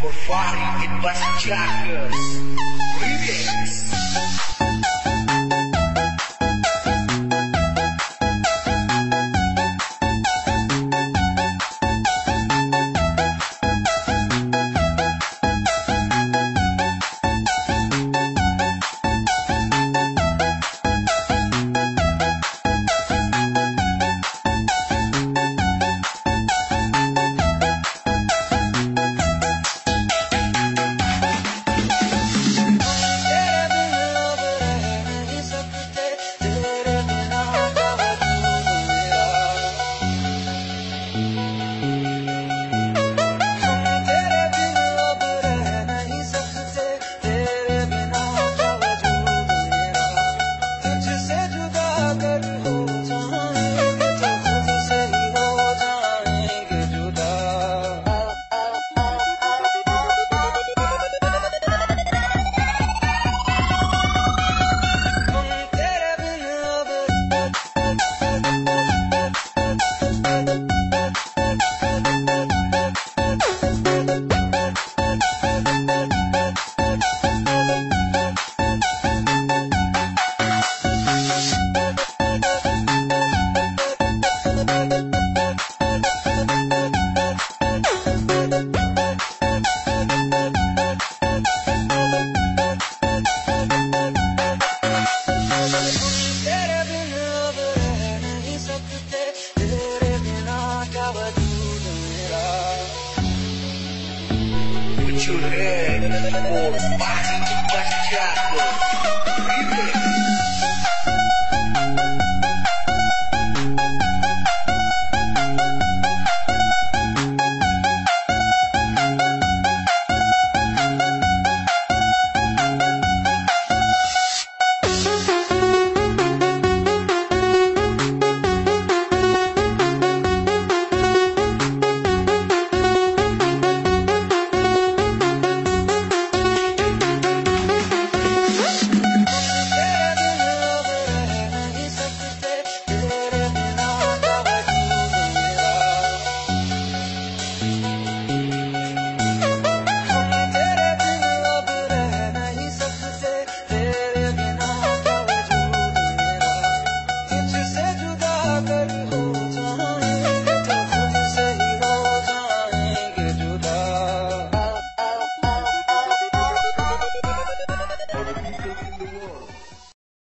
for fighting in bus trackers.